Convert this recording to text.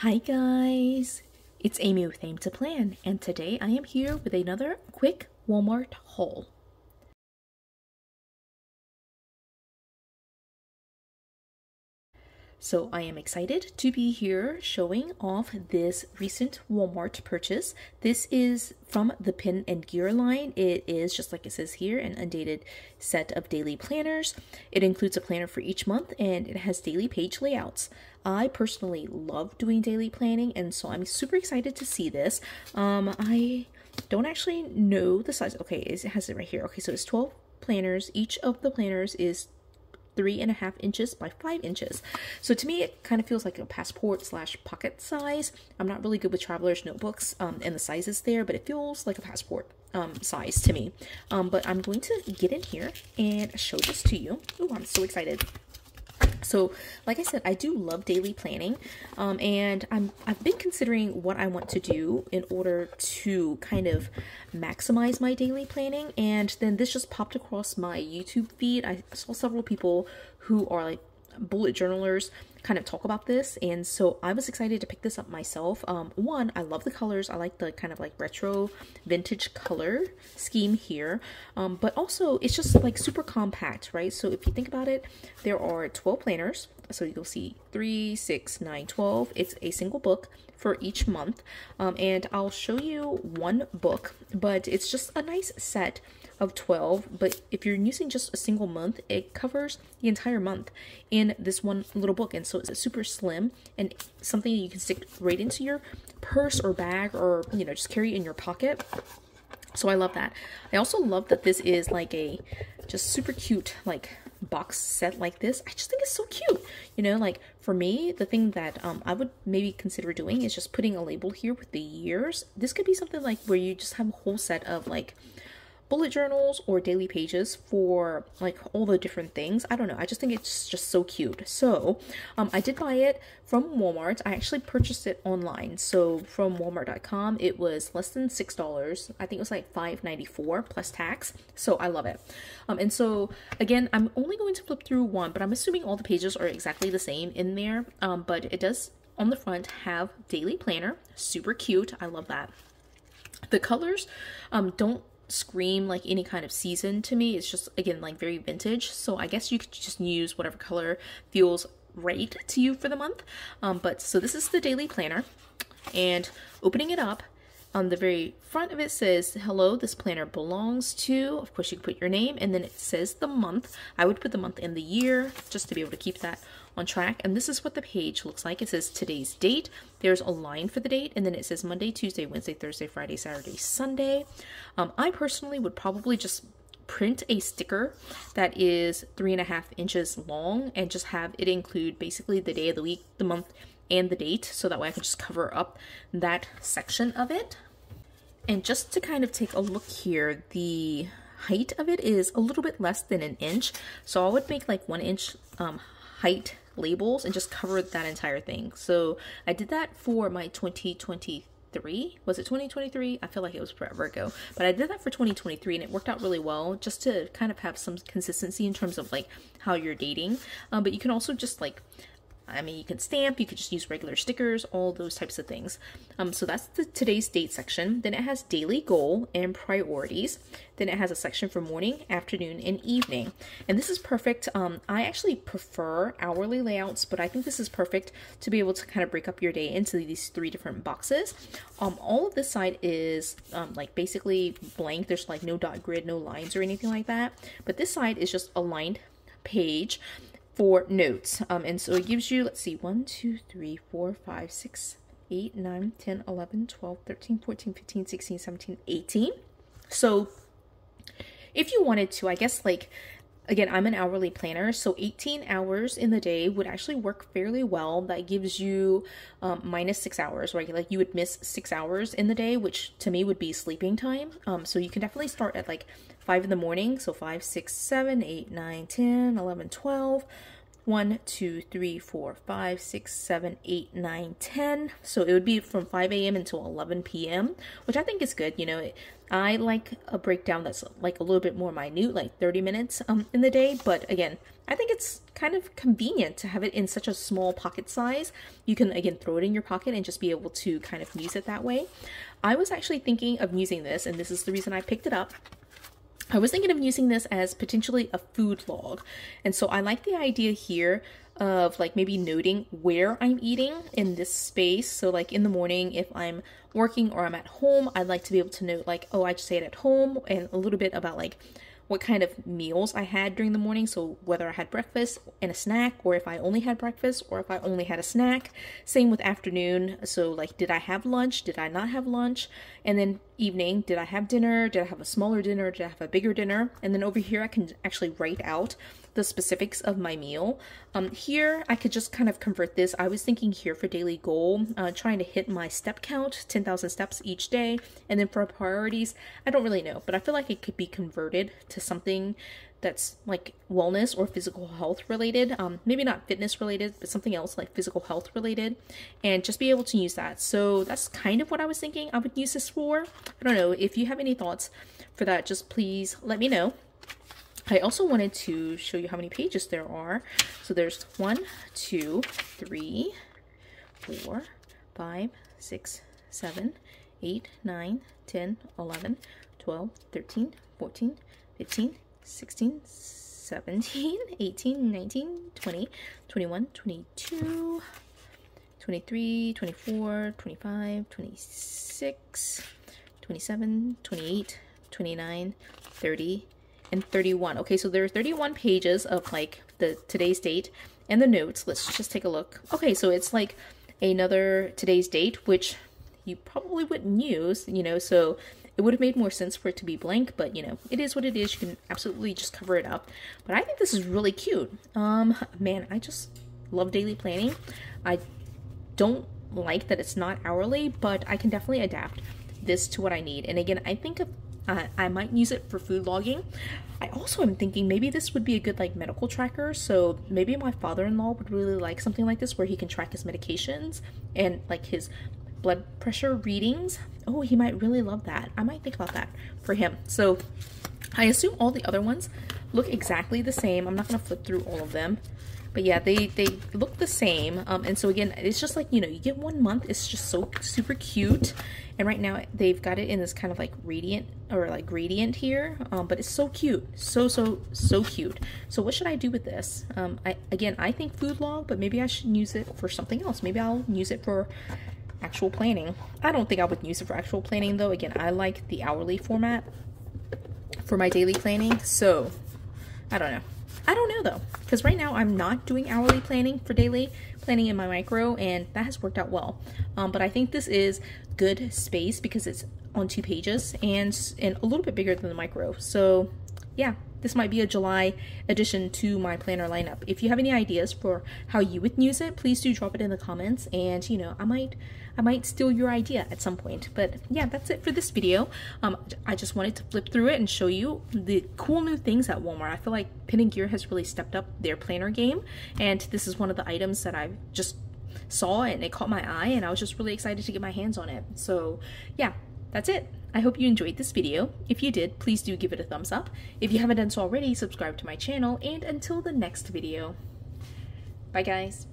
Hi guys, it's Aimee with Aim to Plan, and today I am here with another quick Walmart haul. So I am excited to be here showing off this recent Walmart purchase. This is from the Pen & Gear line. It is, just like it says here, an undated set of daily planners. It includes a planner for each month and it has daily page layouts. I personally love doing daily planning and so I'm super excited to see this. Um, I don't actually know the size. Okay, it has it right here. Okay, so it's 12 planners. Each of the planners is three and a half inches by five inches. So to me, it kind of feels like a passport slash pocket size. I'm not really good with traveler's notebooks um, and the sizes there, but it feels like a passport um, size to me. Um, but I'm going to get in here and show this to you. Oh, I'm so excited. So, like I said, I do love daily planning, um, and I'm I've been considering what I want to do in order to kind of maximize my daily planning. And then this just popped across my YouTube feed. I saw several people who are like bullet journalers kind of talk about this and so I was excited to pick this up myself. Um, one, I love the colors. I like the kind of like retro vintage color scheme here. Um, but also it's just like super compact, right? So if you think about it, there are 12 planners. So you'll see 3, 6, 9, 12. It's a single book for each month. Um, and I'll show you one book, but it's just a nice set of 12 but if you're using just a single month it covers the entire month in this one little book. And so it's super slim and something you can stick right into your purse or bag or you know just carry in your pocket. So I love that. I also love that this is like a just super cute like box set like this. I just think it's so cute. You know like for me the thing that um, I would maybe consider doing is just putting a label here with the years. This could be something like where you just have a whole set of like bullet journals or daily pages for like all the different things. I don't know. I just think it's just so cute. So um, I did buy it from Walmart. I actually purchased it online. So from walmart.com, it was less than $6. I think it was like $5.94 plus tax. So I love it. Um, and so again, I'm only going to flip through one, but I'm assuming all the pages are exactly the same in there. Um, but it does on the front have daily planner. Super cute. I love that. The colors um, don't scream like any kind of season to me. It's just, again, like very vintage. So I guess you could just use whatever color feels right to you for the month. Um, but so this is the daily planner. And opening it up, on the very front of it says, hello, this planner belongs to, of course you can put your name, and then it says the month. I would put the month and the year just to be able to keep that on track. And this is what the page looks like. It says today's date. There's a line for the date, and then it says Monday, Tuesday, Wednesday, Thursday, Friday, Saturday, Sunday. Um, I personally would probably just print a sticker that is three and a half inches long and just have it include basically the day of the week, the month, and the date so that way I can just cover up that section of it. And just to kind of take a look here, the height of it is a little bit less than an inch. So I would make like one inch um, height labels and just cover that entire thing. So I did that for my 2023. Was it 2023? I feel like it was forever ago. But I did that for 2023 and it worked out really well just to kind of have some consistency in terms of like how you're dating. Um, but you can also just like I mean, you could stamp, you could just use regular stickers, all those types of things. Um, so that's the today's date section. Then it has daily goal and priorities. Then it has a section for morning, afternoon, and evening. And this is perfect. Um, I actually prefer hourly layouts, but I think this is perfect to be able to kind of break up your day into these three different boxes. Um, all of this side is um, like basically blank. There's like no dot grid, no lines or anything like that. But this side is just a lined page for notes. Um, and so it gives you, let's see, 1, 2, 3, 4, 5, 6, 8, 9, 10, 11, 12, 13, 14, 15, 16, 17, 18. So if you wanted to, I guess like, again, I'm an hourly planner, so 18 hours in the day would actually work fairly well. That gives you um, minus six hours, right? Like you would miss six hours in the day, which to me would be sleeping time. Um, so you can definitely start at like 5 in the morning. So 5, 6, 7, 8, 9, 10, 11, 12. 1, 2, 3, 4, 5, 6, 7, 8, 9, 10. So it would be from 5 a.m. until 11 p.m., which I think is good. You know, I like a breakdown that's like a little bit more minute, like 30 minutes um, in the day. But again, I think it's kind of convenient to have it in such a small pocket size. You can again throw it in your pocket and just be able to kind of use it that way. I was actually thinking of using this, and this is the reason I picked it up. I was thinking of using this as potentially a food log. And so I like the idea here of like maybe noting where I'm eating in this space. So like in the morning, if I'm working or I'm at home, I'd like to be able to note like, oh, I just ate at home and a little bit about like what kind of meals I had during the morning. So whether I had breakfast and a snack, or if I only had breakfast, or if I only had a snack. Same with afternoon. So like, did I have lunch? Did I not have lunch? And then evening, did I have dinner? Did I have a smaller dinner? Did I have a bigger dinner? And then over here, I can actually write out the specifics of my meal. Um, here, I could just kind of convert this. I was thinking here for daily goal, uh, trying to hit my step count, 10,000 steps each day. And then for priorities, I don't really know, but I feel like it could be converted to something that's like wellness or physical health related. Um, maybe not fitness related, but something else like physical health related, and just be able to use that. So that's kind of what I was thinking I would use this for. I don't know if you have any thoughts for that, just please let me know. I also wanted to show you how many pages there are. So there's one, two, three, four, five, six, seven, eight, nine, 10, 11, 12, 13, 14, 15, 16, 17, 18, 19, 20, 21, 22, 23, 24, 25, 26, 27, 28, 29, 30, and 31. Okay, so there are 31 pages of like the today's date and the notes. Let's just take a look. Okay, so it's like another today's date, which you probably wouldn't use, you know, so it would have made more sense for it to be blank, but you know, it is what it is. You can absolutely just cover it up. But I think this is really cute. Um, man, I just love daily planning. I don't like that it's not hourly, but I can definitely adapt this to what I need. And again, I think of uh, I might use it for food logging. I also am thinking maybe this would be a good like medical tracker. So maybe my father-in-law would really like something like this where he can track his medications and like his blood pressure readings. Oh, he might really love that. I might think about that for him. So I assume all the other ones look exactly the same. I'm not going to flip through all of them. But yeah, they, they look the same. Um, and so again, it's just like, you know, you get one month. It's just so super cute. And right now they've got it in this kind of like radiant or like gradient here. Um, but it's so cute. So, so, so cute. So what should I do with this? Um, I Again, I think food log, but maybe I should use it for something else. Maybe I'll use it for actual planning. I don't think I would use it for actual planning though. Again, I like the hourly format for my daily planning. So I don't know. I don't know though, because right now I'm not doing hourly planning for daily planning in my micro, and that has worked out well. Um, but I think this is good space because it's on two pages and and a little bit bigger than the micro. So yeah, this might be a July addition to my planner lineup. If you have any ideas for how you would use it, please do drop it in the comments and you know, I might I might steal your idea at some point. But yeah, that's it for this video. Um, I just wanted to flip through it and show you the cool new things at Walmart. I feel like Pen & Gear has really stepped up their planner game, and this is one of the items that I've just saw and it caught my eye and I was just really excited to get my hands on it. So yeah, that's it. I hope you enjoyed this video. If you did, please do give it a thumbs up. If you haven't done so already, subscribe to my channel, and until the next video. Bye guys.